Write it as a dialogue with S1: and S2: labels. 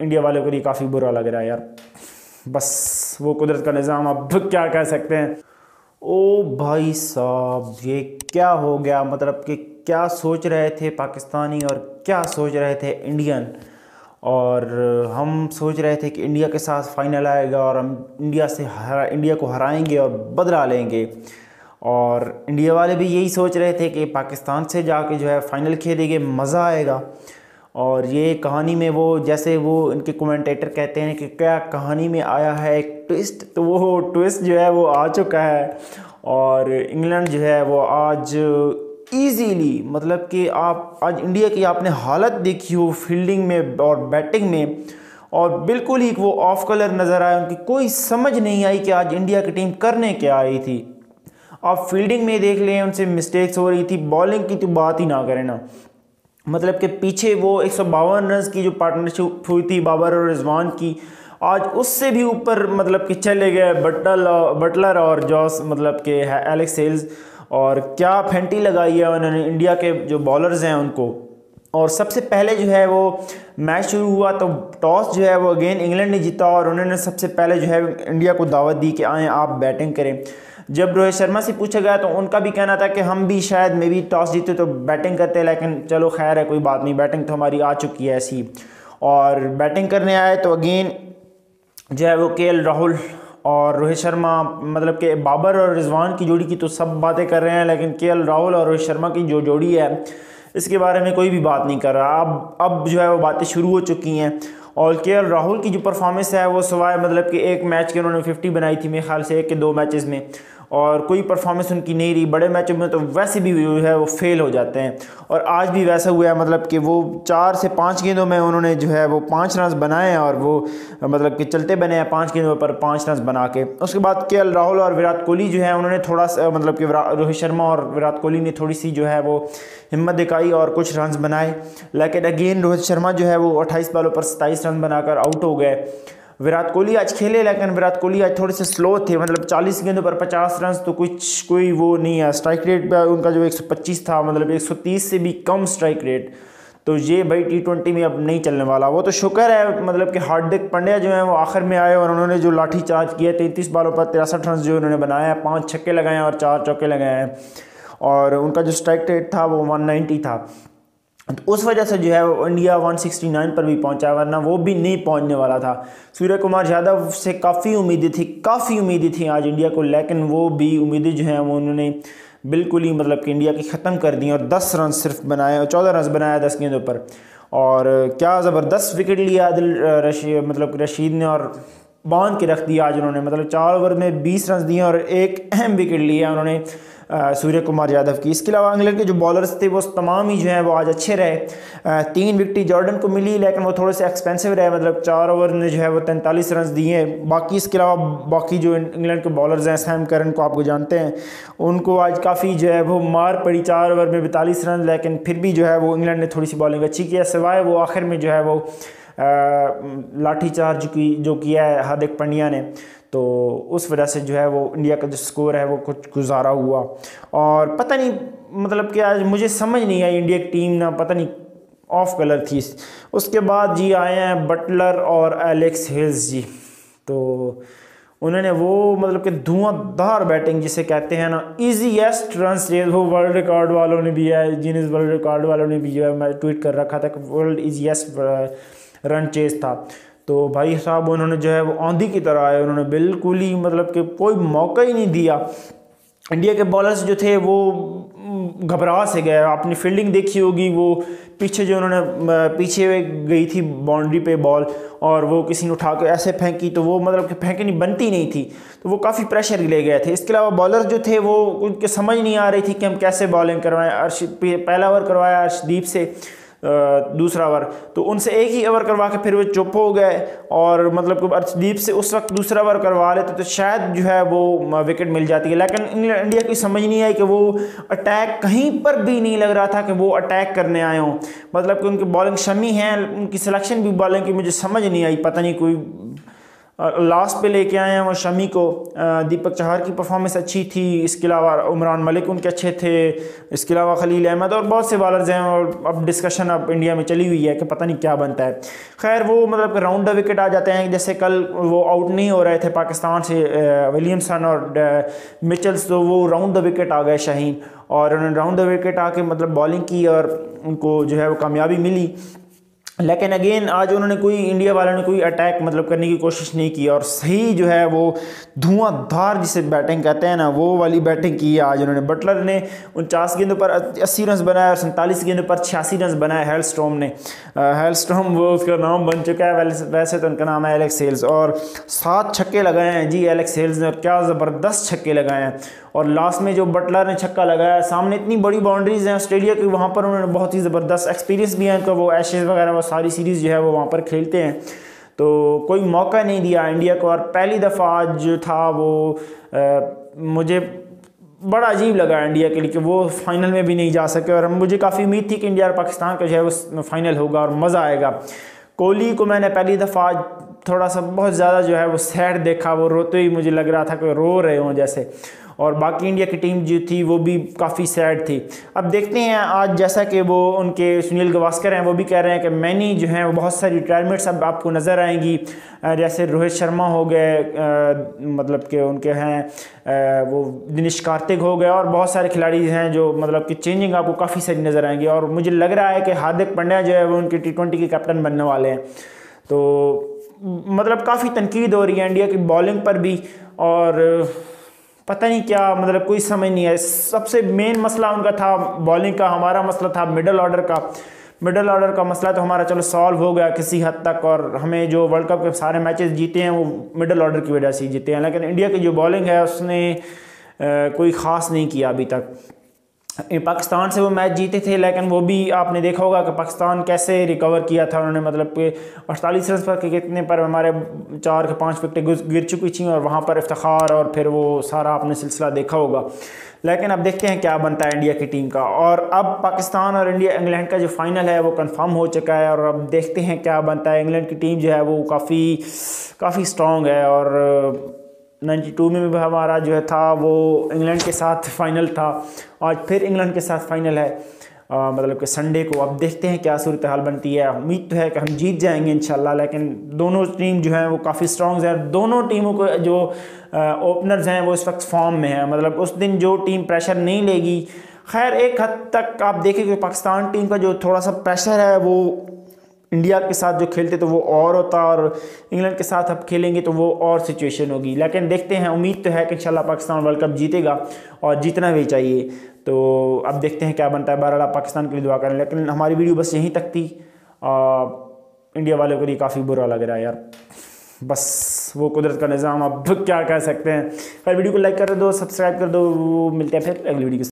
S1: India वालों के लिए काफ़ी बुरा लग रहा है यार। बस वो कुदरत का निज़ाम अब क्या कह सकते हैं। ओ भाई साहब, ये क्या हो गया? मतलब कि क्या सोच रहे थे पाकिस्तानी और क्या सोच रहे थे इंडियन? और हम सोच रहे थे कि इंडिया के साथ फाइनल आएगा और हम इंडिया से हरा, इंडिया को हराएँगे और बदला लेंगे। और इंडिया वाले भी यही सोच रहे थे कि पाकिस्तान से जाके जो है फ़ाइनल खेलेंगे, मज़ा आएगा। और ये कहानी में वो, जैसे वो इनके कमेंटेटर कहते हैं कि क्या कहानी में आया है एक ट्विस्ट तो वो ट्विस्ट जो है वो आ चुका है। और इंग्लैंड जो है वो आज इजीली मतलब कि आप, आज इंडिया की आपने हालत देखी हो फील्डिंग में और बैटिंग में, और बिल्कुल ही वो ऑफ़ कलर नज़र आया उनकी कोई समझ नहीं आई कि आज इंडिया की टीम करने क्या आई थी। आप फील्डिंग में देख लें, उनसे मिस्टेक्स हो रही थी बॉलिंग की तो बात ही ना करें ना। मतलब कि पीछे वो एक सौ बावन रन की जो पार्टनरशिप हुई थी, बाबर और रिजवान की, आज उससे भी ऊपर मतलब कि चले गए बटल, बटलर और जॉस मतलब के एलेक्स सेल्स। और क्या फेंटी लगाई है उन्होंने इंडिया के जो बॉलर्स हैं उनको। और सबसे पहले जो है वो मैच शुरू हुआ तो टॉस जो है वो अगेन इंग्लैंड ने जीता और उन्होंने सबसे पहले जो है इंडिया को दावत दी कि आए आप बैटिंग करें। जब रोहित शर्मा से पूछा गया तो उनका भी कहना था कि हम भी शायद मे भी टॉस जीते तो बैटिंग करते लेकिन चलो खैर है, कोई बात नहीं, बैटिंग तो हमारी आ चुकी है ऐसी। और बैटिंग करने आए तो अगेन जो है वो के राहुल और रोहित शर्मा मतलब कि बाबर और रिजवान की जोड़ी की तो सब बातें कर रहे हैं, लेकिन के राहुल और रोहित शर्मा की जो जोड़ी है, इसके बारे में कोई भी बात नहीं कर रहा। अब अब जो है वो बातें शुरू हो चुकी हैं। और के राहुल की जो परफॉर्मेंस है, वो सवाए मतलब कि एक मैच के उन्होंने फिफ्टी बनाई थी मेरे ख्याल से, एक के दो मैचेस में। और कोई परफॉर्मेंस उनकी नहीं रही, बड़े मैचों में तो वैसे भी जो है वो फेल हो जाते हैं। और आज भी वैसा हुआ है मतलब कि वो चार से पाँच गेंदों में उन्होंने जो है वो पाँच रन बनाए हैं और वो मतलब कि चलते बने हैं पाँच गेंदों पर पाँच रन बना के। उसके बाद के राहुल और विराट कोहली जो है, उन्होंने थोड़ा सा मतलब कि रोहित शर्मा और विराट कोहली ने थोड़ी सी जो है वो हिम्मत दिखाई और कुछ रन बनाए। लेकिन अगेन रोहित शर्मा जो है वो अट्ठाईस बालों पर सत्ताईस रन बनाकर आउट हो गए। विराट कोहली आज खेले, लेकिन विराट कोहली आज थोड़े से स्लो थे। मतलब 40 गेंदों पर 50 रन तो कुछ, कोई वो नहीं है। स्ट्राइक रेट उनका जो 125 था मतलब 130 से भी कम स्ट्राइक रेट तो ये भाई टी ट्वेंटी में अब नहीं चलने वाला। वो तो शुक्र है मतलब कि हार्दिक पांड्या जो है, वो आखिर में आए और उन्होंने जो लाठी चार्ज किया तैंतीस बालों पर तिरसठ रन जो उन्होंने बनाया है, पाँच छक्के लगाए हैं और चार चौके लगाए हैं। और उनका जो स्ट्राइक रेट था, वो वन था। तो उस वजह से जो है वो इंडिया 169 पर भी पहुँचा, वरना वो भी नहीं पहुँचने वाला था। सूर्य कुमार यादव से काफ़ी उम्मीदें थी, काफ़ी उम्मीदें थी आज इंडिया को, लेकिन वो भी उम्मीदें जो हैं वो उन्होंने बिल्कुल ही मतलब कि इंडिया की ख़त्म कर दी और 10 रन सिर्फ़ बनाए और चौदह रन बनाया दस गेंदों पर। और क्या ज़बरदस्त विकेट लिया आदिल रशी मतलब रशीद ने और बाँध के रख दिया आज उन्होंने। मतलब चार ओवर में बीस रन दिए और एक अहम विकेट लिया उन्होंने। सूर्य कुमार यादव की। इसके अलावा इंग्लैंड के जो बॉलर्स थे, वो तमाम ही जो हैं, वो आज अच्छे रहे। तीन विकटी जॉर्डन को मिली, लेकिन वो थोड़े से एक्सपेंसिव रहे मतलब चार ओवर ने जो है, वो तैंतालीस रन दिए। बाकी इसके अलावा, बाकी जो इंग्लैंड के बॉलर्स हैं सैम करन को आपको जानते हैं, उनको आज काफ़ी जो है, वो मार पड़ी चार ओवर में बैतालीस रन लेकिन फिर भी जो है, वो इंग्लैंड ने थोड़ी सी बॉलिंग अच्छी किया सिवाय वो आखिर में जो है, वो लाठी चार्ज की, जो किया है हार्दिक पंड्या ने। तो उस वजह से जो है वो इंडिया का जो स्कोर है वो कुछ गुजारा हुआ। और पता नहीं मतलब कि आज मुझे समझ नहीं आई इंडिया की टीम ना, पता नहीं ऑफ़ कलर थी उसके बाद जी आए हैं बटलर और एलेक्स हिल्स जी। तो उन्होंने वो मतलब कि धुआंधार बैटिंग जिसे कहते हैं ना ईजीएस्ट रन चेज वो वर्ल्ड रिकॉर्ड वालों ने भी है जिनिस वर्ल्ड रिकॉर्ड वालों ने भी जो है, मैं ट्वीट कर रखा था कि वर्ल्ड ईजीएस्ट रन चेज था। तो भाई साहब उन्होंने जो है वो आंधी की तरह आए, उन्होंने बिल्कुल ही मतलब कि कोई मौका ही नहीं दिया। इंडिया के बॉलर्स जो थे वो घबरा से गए। आपने फील्डिंग देखी होगी, वो पीछे जो उन्होंने पीछे गई थी बाउंड्री पे बॉल और वो किसी ने उठा के ऐसे फेंकी तो वो मतलब कि फेंके नहीं बनती नहीं थी। तो वो काफ़ी प्रेशर ले गए थे। इसके अलावा बॉलर जो थे वो, उनके समझ नहीं आ रही थी कि हम कैसे बॉलिंग करवाएँ। अर्श, पहला ओवर करवाया अर्शदीप से। दूसरा ओवर तो उनसे एक ही ओवर करवा के फिर वो चुप हो गए और मतलब कि अर्शदीप से उस वक्त दूसरा ओवर करवा लेते तो शायद जो है वो विकेट मिल जाती है। लेकिन इंडिया की समझ नहीं आई कि वो अटैक कहीं पर भी नहीं लग रहा था कि वो अटैक करने आए हों। मतलब कि उनकी बॉलिंग शमी है, उनकी सिलेक्शन भी बॉलिंग की मुझे समझ नहीं आई, पता नहीं कोई लास्ट पे लेके आए हैं वो शमी को दीपक चहार की परफॉर्मेंस अच्छी थी, इसके अलावा उमरान मलिक उनके अच्छे थे, इसके अलावा खलील अहमद और बहुत से बॉलर्स हैं और अब डिस्कशन अब इंडिया में चली हुई है कि पता नहीं क्या बनता है। खैर, वो मतलब राउंड द विकेट आ जाते हैं, जैसे कल वो आउट नहीं हो रहे थे पाकिस्तान से विलियमसन और मिचल्स तो वो राउंड द विकेट आ गए शाहीन और उन्होंने राउंड द विकेट आके मतलब बॉलिंग की और उनको जो है वो कामयाबी मिली। लेकिन अगेन, आज उन्होंने कोई, इंडिया वालों ने कोई अटैक मतलब करने की कोशिश नहीं की और सही जो है वो धुआंधार जिसे बैटिंग कहते हैं ना, वो वाली बैटिंग की आज उन्होंने। बटलर ने उनचास गेंदों पर अस्सी रन बनाए और सैंतालीस गेंदों पर छियासी रन बनाए हेल स्ट्रोम ने। हेल स्ट्रोम वो उसका नाम बन चुका है वैसे तो उनका नाम है एलेक्स सेल्स और सात छक्के लगाए हैं जी एलेक्स सेल्स ने और क्या ज़बरदस्त छक्के लगाए हैं। और लास्ट में जो बटलर ने छक्का लगाया, सामने इतनी बड़ी बाउंड्रीज हैं ऑस्ट्रेलिया की, वहाँ पर उन्होंने बहुत ही ज़बरदस्त एक्सपीरियंस भी है उनका, वो एशेज़ वगैरह वो सारी सीरीज़ जो है वो वहाँ पर खेलते हैं। तो कोई मौका नहीं दिया इंडिया को और पहली दफ़ा जो था वो आ, मुझे बड़ा अजीब लगा इंडिया के लिए कि वो फाइनल में भी नहीं जा सके और मुझे काफ़ी उम्मीद थी कि इंडिया और पाकिस्तान का जो है वो फाइनल होगा और मज़ा आएगा। कोहली को मैंने पहली दफ़ा थोड़ा सा बहुत ज़्यादा जो है वो सैड देखा वो रोते ही मुझे लग रहा था कि रो रहे हों जैसे। और बाकी इंडिया की टीम जो थी, वो भी काफ़ी सैड थी। अब देखते हैं आज जैसा कि वो उनके सुनील गवास्कर हैं, वो भी कह रहे हैं कि मैनी जो हैं, वो बहुत सारी रिटायरमेंट्स अब आपको नज़र आएँगी। जैसे रोहित शर्मा हो गए मतलब कि उनके हैं वो दिनेश कार्तिक हो गए और बहुत सारे खिलाड़ी हैं जो मतलब कि चेंजिंग आपको काफ़ी सारी नज़र आएँगी। और मुझे लग रहा है कि हार्दिक पंड्या जो है, वो उनके टी ट्वेंटी के कैप्टन बनने वाले हैं। तो मतलब काफ़ी तनकीद हो रही है इंडिया की बॉलिंग पर भी और पता नहीं क्या मतलब कोई समझ नहीं है। सबसे मेन मसला उनका था बॉलिंग का, हमारा मसला था मिडल ऑर्डर का। मिडल ऑर्डर का मसला तो हमारा, चलो सॉल्व हो गया किसी हद तक और हमें जो वर्ल्ड कप के सारे मैचेस जीते हैं, वो मिडल ऑर्डर की वजह से जीते हैं। लेकिन इंडिया की जो बॉलिंग है, उसने कोई ख़ास नहीं किया अभी तक। पाकिस्तान से वो मैच जीते थे, लेकिन वो भी आपने देखा होगा कि पाकिस्तान कैसे रिकवर किया था। उन्होंने मतलब कि अड़तालीस रन पर कितने पर हमारे चार के पाँच विकटें गिर चुकी थी और वहाँ पर इफ्तार और फिर वो सारा आपने सिलसिला देखा होगा। लेकिन अब देखते हैं क्या बनता है इंडिया की टीम का। और अब पाकिस्तान और इंडिया, इंग्लैंड का जो फाइनल है वो कंफर्म हो चुका है और अब देखते हैं क्या बनता है। इंग्लैंड की टीम जो है वो काफ़ी काफ़ी स्ट्रॉन्ग है और 92 में भी हमारा जो है था वो इंग्लैंड के साथ फाइनल था। आज फिर इंग्लैंड के साथ फाइनल है। आ, मतलब कि संडे को अब देखते हैं क्या सूरत हाल बनती है। उम्मीद तो है कि हम जीत जाएँगे इन लेकिन दोनों टीम जो है वो काफ़ी स्ट्रॉन्ग है। दोनों टीमों को जो ओपनर्स हैं वो इस वक्त फॉर्म में है। मतलब उस दिन जो टीम प्रेशर नहीं लेगी खैर एक हद तक आप देखें कि पाकिस्तान टीम का जो थोड़ा सा प्रेशर है वो इंडिया के साथ जो खेलते तो वो और होता और इंग्लैंड के साथ अब खेलेंगे तो वो और सिचुएशन होगी। लेकिन देखते हैं उम्मीद तो है कि इंशाल्लाह पाकिस्तान वर्ल्ड कप जीतेगा और जीतना भी चाहिए। तो अब देखते हैं क्या बनता है। बहरहाल पाकिस्तान के लिए दुआ करें लेकिन हमारी वीडियो बस यहीं तक थी। आ, इंडिया वालों को लिए काफ़ी बुरा लग रहा है यार। बस वो कुदरत का निज़ाम अब क्या कह सकते हैं। फिर वीडियो को लाइक कर दो सब्सक्राइब कर दो मिलते हैं फिर अगली वीडियो